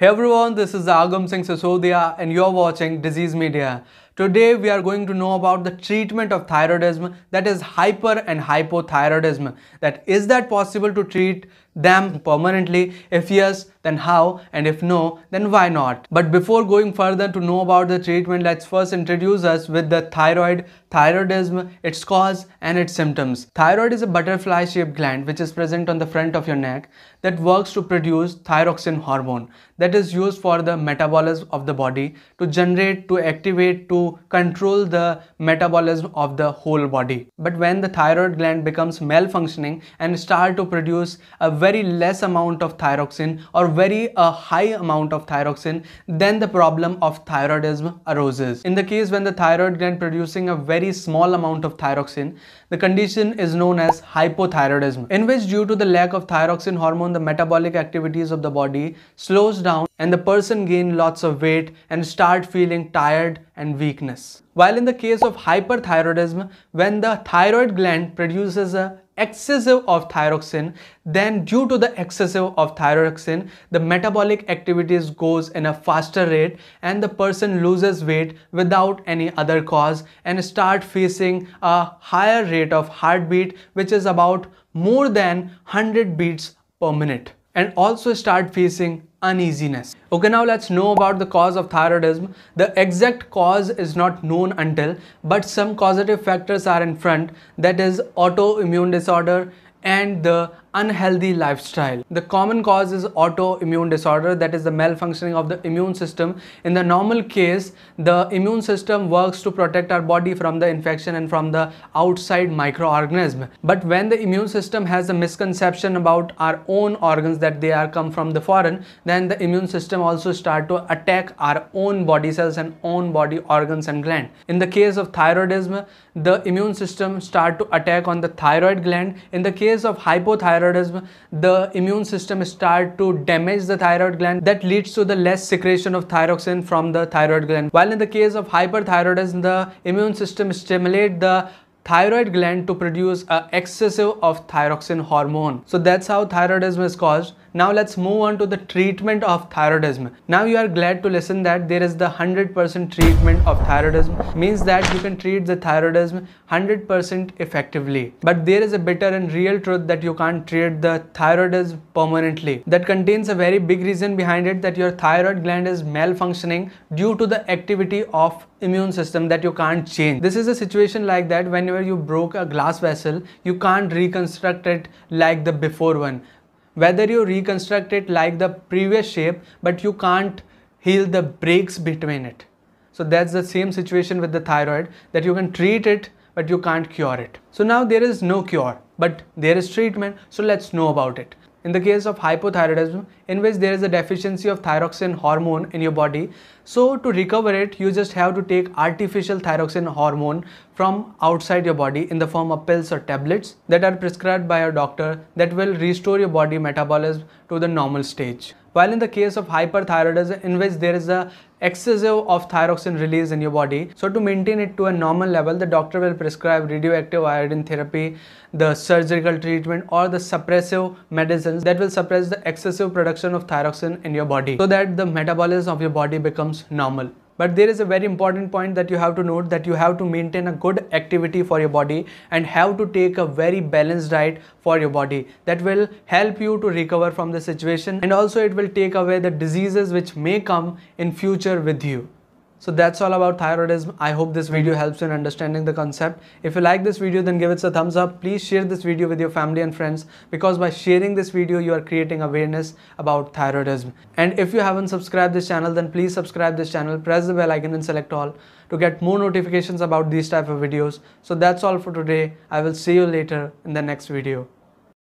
Hey everyone, this is Aagam Singh Sisodiya and you're watching Disease Media. Today we are going to know about the treatment of thyroidism that is hyper and hypothyroidism. That is that possible to treat them permanently? If yes, then how? And if no, then why not? But before going further to know about the treatment, let's first introduce us with the thyroid, thyroidism, its cause and its symptoms. Thyroid is a butterfly shaped gland which is present on the front of your neck that works to produce thyroxine hormone that is used for the metabolism of the body to generate, to activate, to control the metabolism of the whole body. But when the thyroid gland becomes malfunctioning and start to produce a very less amount of thyroxine or very a high amount of thyroxine, then the problem of thyroidism arises. In the case when the thyroid gland producing a very small amount of thyroxine, the condition is known as hypothyroidism, in which due to the lack of thyroxine hormone, the metabolic activities of the body slows down and the person gain lots of weight and start feeling tired and weakness. While in the case of hyperthyroidism, when the thyroid gland produces a excessive of thyroxine then due to the excessive of thyroxine the metabolic activities goes in a faster rate and the person loses weight without any other cause and start facing a higher rate of heartbeat which is about more than 100 beats per minute and also start facing uneasiness. Okay, now let's know about the cause of thyroidism. The exact cause is not known until, but some causative factors are in front that is autoimmune disorder and the unhealthy lifestyle. The common cause is autoimmune disorder that is the malfunctioning of the immune system. In the normal case, the immune system works to protect our body from the infection and from the outside microorganism. But when the immune system has a misconception about our own organs that they are come from the foreign, then the immune system also start to attack our own body cells and own body organs and gland. In the case of thyroidism, the immune system start to attack on the thyroid gland. In the case of hypothyroidism, the immune system start to damage the thyroid gland that leads to the less secretion of thyroxine from the thyroid gland. While in the case of hyperthyroidism, the immune system stimulate the thyroid gland to produce excessive of thyroxine hormone. So that's how thyroidism is caused. Now let's move on to the treatment of thyroidism. Now you are glad to listen that there is the 100% treatment of thyroidism means that you can treat the thyroidism 100% effectively. But there is a bitter and real truth that you can't treat the thyroidism permanently. That contains a very big reason behind it that your thyroid gland is malfunctioning due to the activity of immune system that you can't change. This is a situation like that whenever you broke a glass vessel, you can't reconstruct it like the before one whether you reconstruct it like the previous shape but you can't heal the breaks between it. So that's the same situation with the thyroid that you can treat it but you can't cure it. So now there is no cure but there is treatment so let's know about it. In the case of hypothyroidism in which there is a deficiency of thyroxine hormone in your body so to recover it you just have to take artificial thyroxine hormone from outside your body in the form of pills or tablets that are prescribed by your doctor that will restore your body metabolism to the normal stage while in the case of hyperthyroidism in which there is a excessive of thyroxine release in your body. So to maintain it to a normal level, the doctor will prescribe radioactive iodine therapy, the surgical treatment or the suppressive medicines that will suppress the excessive production of thyroxine in your body so that the metabolism of your body normal. But there is a very important point that you have to note that you have to maintain a good activity for your body and have to take a very balanced diet for your body that will help you to recover from the situation and also it will take away the diseases which may come in future with you. So that's all about thyroidism. I hope this video helps in understanding the concept. If you like this video then give it a thumbs up. Please share this video with your family and friends because by sharing this video you are creating awareness about thyroidism. And if you haven't subscribed this channel then please subscribe this channel. Press the bell icon and select all to get more notifications about these type of videos. So that's all for today. I will see you later in the next video.